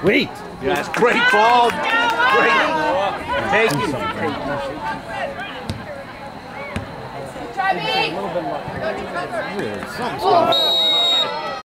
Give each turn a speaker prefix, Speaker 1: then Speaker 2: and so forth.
Speaker 1: Sweet.
Speaker 2: Yes, great ball. Great. you. it.
Speaker 3: Try me.
Speaker 1: Really.